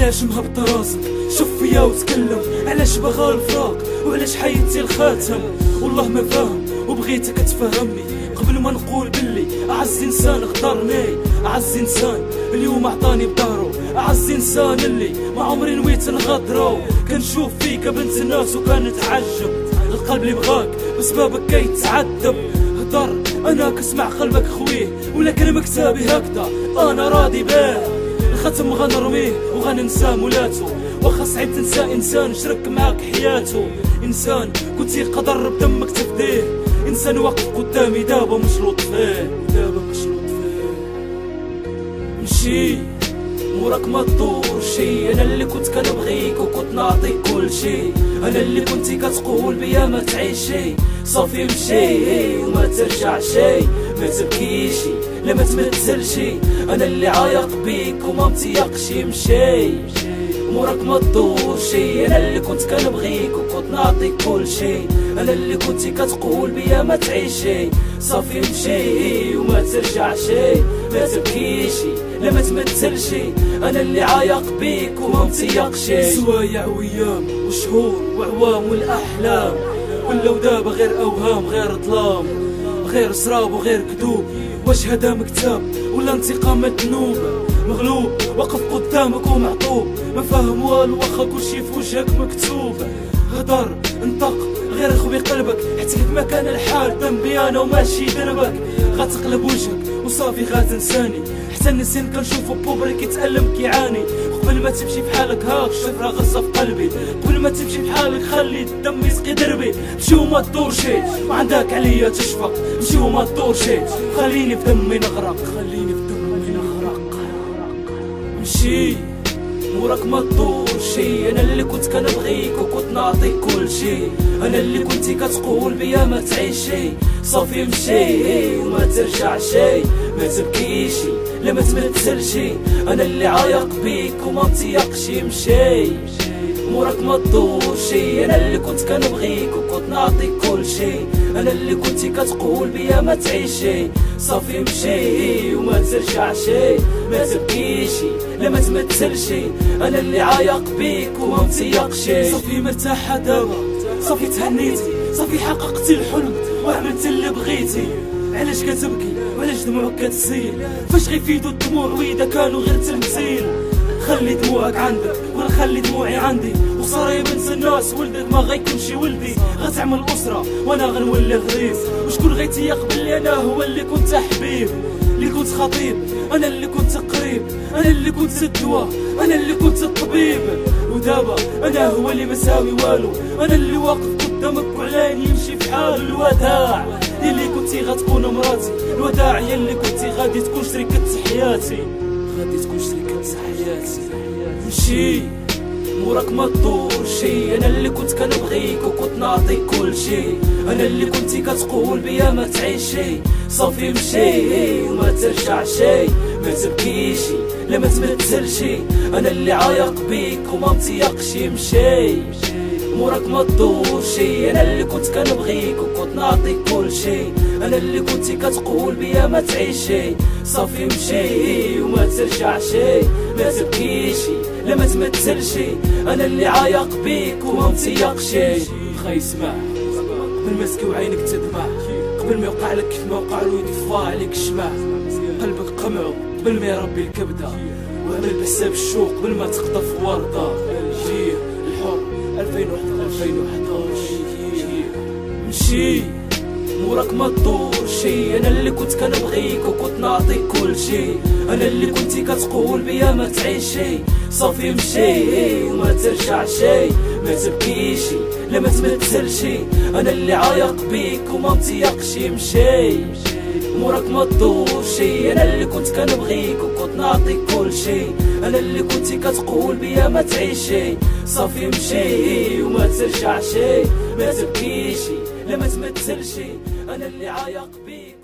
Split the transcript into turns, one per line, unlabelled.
علاش مهبط راسك؟ شوف فيا وتكلم. علاش بغا الفراق؟ وعلاش حيدتي الخاتم والله ما فاهم وبغيتك تفهمني. قبل ما نقول باللي أعز إنسان اختارني. أعز إنسان اليوم عطاني بدارو أعز إنسان اللي ما عمري نويت نغدرو كنشوف فيك بنت الناس وكنتعجب القلب اللي بغاك بسببك كيتعذب. هدر أنا كسمع قلبك خويه. ولكن مكتابي هكذا أنا راضي بيه الختم غنرميه وغننسى مولاتو. واخا صعيب تنسى انسان شرك معاك حياته انسان كنتي قدر بدمك تفديه. انسان واقف قدامي دابا مشلوط فيه دابا مشلوط فيه مشي. موراك ما تدور شي. أنا اللي كنت كنبغيك وكنت نعطيك كل شي. أنا اللي كنتي كتقول بيا ما تعيش شي صافي مشي وما ترجع شي ما تبكيشي لا ما تمثلشي أنا اللي عايق بيك وما متيقش مشي. موراك ما تدور شي. أنا اللي كنت كنبغيك وكنت نعطيك كل شي. أنا اللي كنت كتقول بيا ما تعيشي صافي مشي وما ترجع شي ما تبكيشي لا ما تمثلشي أنا اللي عايق بيك وما متيقشي سوايع وايام وشهور وأعوام والأحلام. ولاو دابا غير أوهام غير ظلام. غير سراب وغير كذوب واش هذا مكتاب ولا انتقام الذنوب. مغلوب وقف قدامك ومعطوب. ما فاهم والو واخا كلشي في وجهك مكتوب. هدر انطق غير خوي قلبك. حتى ما كان الحال ذنبي أنا وماشي دربك. غتقلب وجهك وصافي غتنساني. حتى النسيان كنشوفو بوبري كيتألم كيعاني. قبل ما تمشي بحالك هاك راه غصة في قلبي. قبل ما تمشي بحالك خلي الدم يسقي دربي. مشي وما تدور شي وعندك عليا تشفق. مشي وما تدور شي خليني في دمي نغرق. خليني في دمي نغرق. مشي موراك ما تدور شي. أنا اللي كنت كنبغيك وكنت نعطيك كل شي. أنا اللي كنت كتقول بيا ما تعيش شي صافي مشي وما ترجع شي. ما تبكيشي لا ما تمثلشي أنا اللي عايق بيك وما متيقش مشي موراك ما تدور شي. أنا اللي كنت كنبغيك وكنت نعطيك كل شي. أنا اللي كنت كتقول بيا ما تعيشي. صافي مشي وما ترجع شي ما تبكيشي لا ما تمثلشي أنا اللي عايق بيك وما متيقشي صافي مرتاحة دابا. صافي تهنيتي. صافي حققتي الحلم وعملتي اللي بغيتي. علاش كتبكي؟ وعلاش دموعك كتسيل فاش غيفيدو الدموع واذا كانوا غير تمثيل خلي دموعك عندك وأنا خلي دموعي عندي. وخسارة يا بنت الناس ولدك ما غيكون شي ولدي. غتعمل أسرة وأنا غنولي غريب وشكون غيتيق بلي أنا هو اللي كنت حبيب. اللي كنت خطيب أنا اللي كنت قريب. أنا اللي كنت الدواء أنا اللي كنت الطبيب. ودابا أنا هو اللي مساوي والو. أنا اللي واقف قدامك وعلاني يمشي في حال الوداع. اللي كنتي غتكون مراتي. الوداع هي اللي كنتي غادي تكون شريكة حياتي. غادي تكون شريكة حياتي. مشي موراك ما شي. أنا اللي كنت كنبغيك وكنت نعطيك كل شي. أنا اللي كنت كتقول بيا ما تعيش شي صافي مشي وما ترجع شي. ما تبكيشي لا ما تمثلشي أنا اللي عايق بيك وما متيقش مشي. موراك ما تدور شي. أنا اللي كنت كنبغيك وكنت نعطيك كل شي. أنا اللي كنت كتقول بيا ما تعيش شي صافي مشي وما ترجع شي ما تبكيشي لا ما تمثلشي أنا اللي عايق بيك وما متيقشي خا يسمع قبل ما تسكي وعينك تدمع قبل ما يوقع لك كيف ما وقع له يدفع عليك الشمع قلبك قمعو قبل ما يربي الكبدة. وعمل بحساب الشوق قبل ما تقطف وردة. جيه الحر. 2011 مشي. موراك ما تدور شي أنا اللي كنت كنبغيك وكنت نعطيك كل شي. أنا اللي كنت كتقول بيا ما تعيش شي صافي مشي. وما ترجع شي. ما تبكيشي لا ما تمثلشي أنا اللي عايق بيك وما متيقش. مشي. موراك ما تدور شي. أنا اللي كنت كنبغيك وكنت نعطيك كل شي. أنا اللي كنت كتقول بيا ما تعيش شي صافي مشي وما ترجع شي ما تبكيشي لا ما تمثلشي أنا اللي عايق بيك